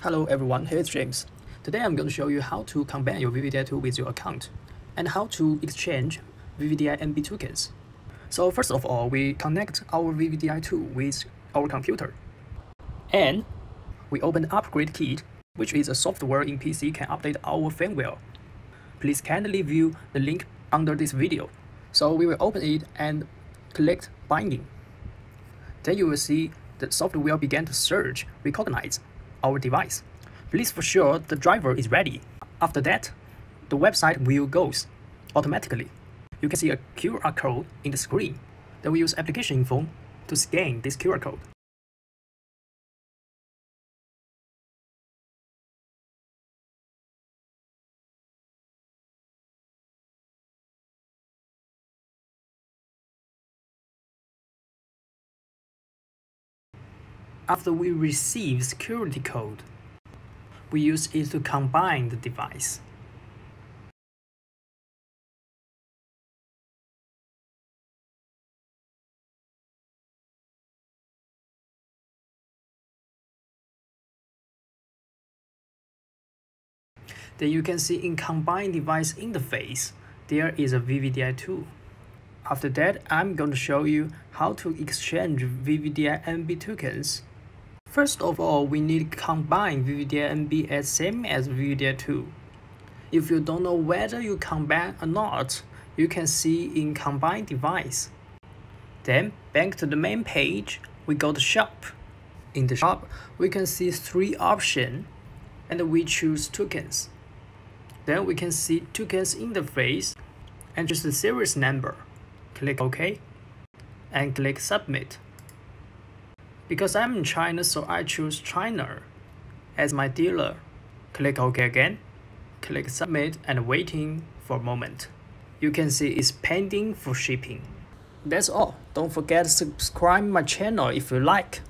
Hello everyone, here's James. Today I'm going to show you how to combine your VVDI2 with your account and how to exchange VVDI MB tokens. So first of all, we connect our VVDI2 with our computer. And we open Upgrade Kit, which is a software in PC can update our firmware. Please kindly view the link under this video. So we will open it and click Binding. Then you will see the software begin to search, recognize our device. Please for sure the driver is ready. After that, the website will go automatically. You can see a QR code in the screen. Then we use application info to scan this QR code. After we receive security code, we use it to combine the device. Then you can see in combined device interface, there is a VVDI2. After that, I'm going to show you how to exchange VVDI MB tokens. First of all, we need to combine VVDI MB as same as VVDI2. If you don't know whether you combine or not, you can see in combine device. Then back to the main page, we go to shop. In the shop, we can see three options and we choose tokens. Then we can see tokens interface and just the series number. Click OK and click Submit. Because I'm in China, so I choose China as my dealer. Click OK again, click Submit and waiting for a moment. You can see it's pending for shipping. That's all. Don't forget to subscribe my channel if you like.